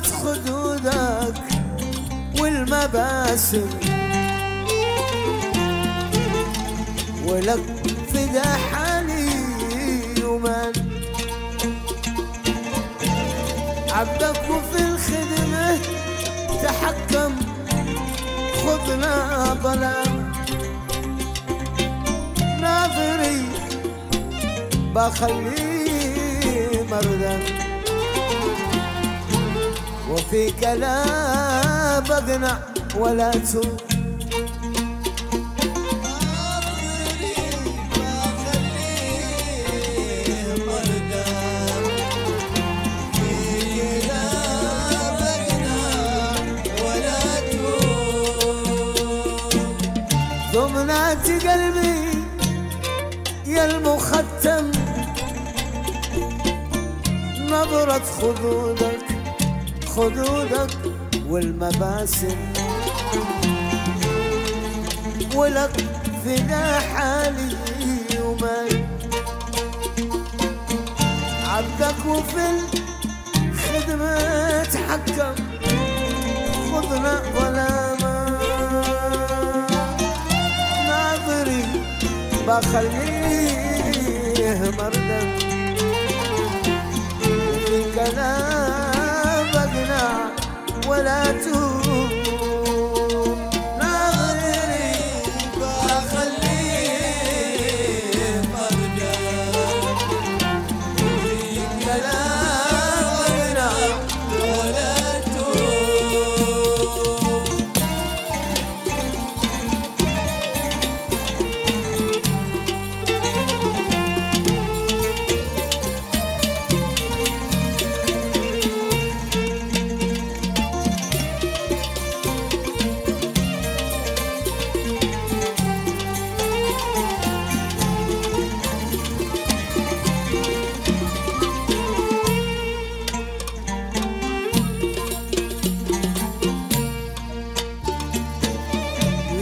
نظرة خدودك والمباسم. ولك فدا حالي ومن عبدك وفي الخدمة تحكم خذنا ظلام. ناظري بخليه مردم وفي كلام بقنع ولا ضمنات قلبي يا المختم نظرة خدودك خدودك والمباسم ولك فدا حالي ومال عبدك وفي الخدمة تحكم خذنا ظلاما ناظري بخليه مردم وفي كلام ولا توب ناظري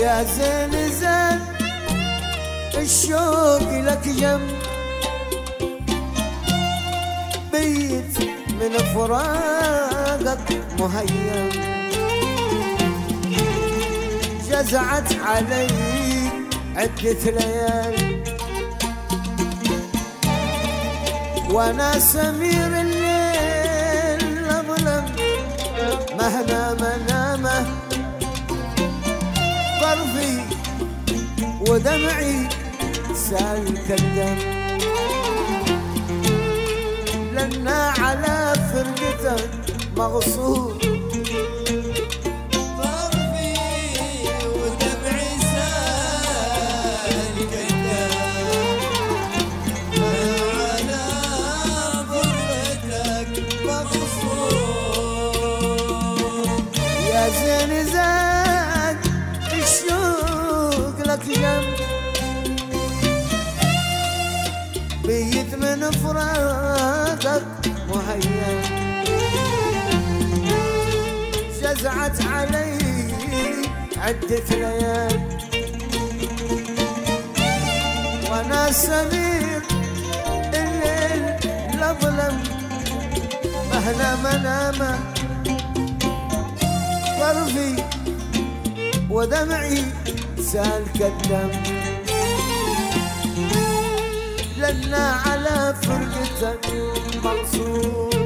يا زين الشوق لك جنب بيت من فراقك مهيم. جزعت علي عدة ليال وأنا سمير الليل أظلم مهنا ودمعي سالك الدم. لنا على فرقتك مغصوب. من فراقك مهيأ. جزعت علي عدة ليال. وأنا سمير الليل لظلم مهلا منامة. طرفي ودمعي سالك الدم لنا على فرقتك مقصود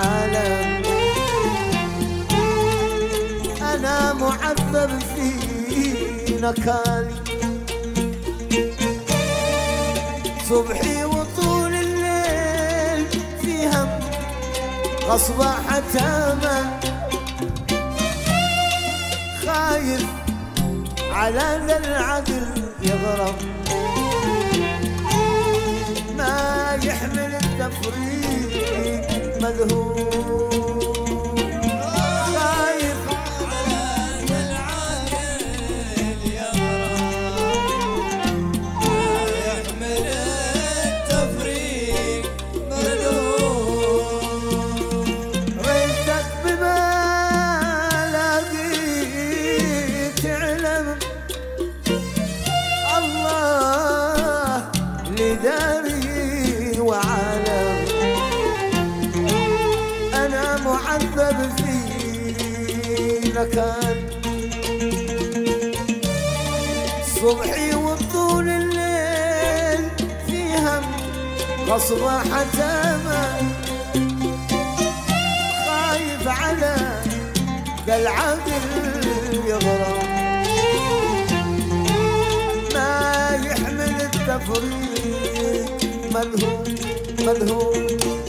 وعالم أنا معذب في نكالي صبحي وطول الليل في هم غصب حتامة. خايف على ذا العقل يغرب التفريق مذهول صبحي وطول الليل في هم غصب حتامه خايف على العقل يغرم ما يحمل التفريق. ملهوم ملهوم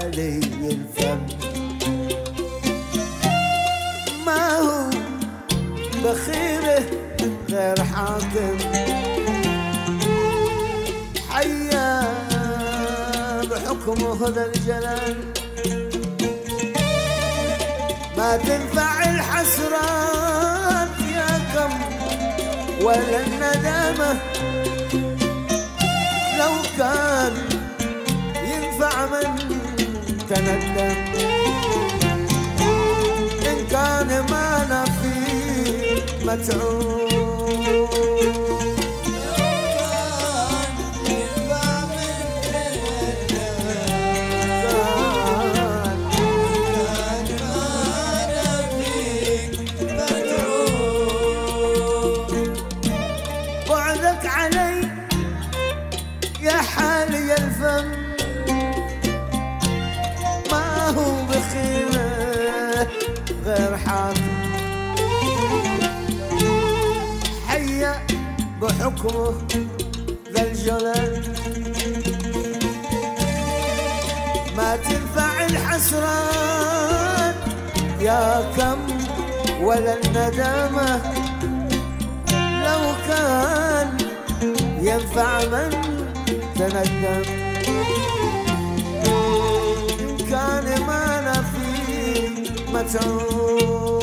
حالي الفم. ما هو بخيره غير حاكم؟ حيا بحكمه هذا الجلال. ما تنفع الحسرات يا كم ولا الندامة. لو كان تندم إن كان ما نفي متعوب بحكمه ذا الجلال. ما تنفع الحسرات يا كم ولا الندامة. لو كان ينفع من تندم. كان ما في متعوب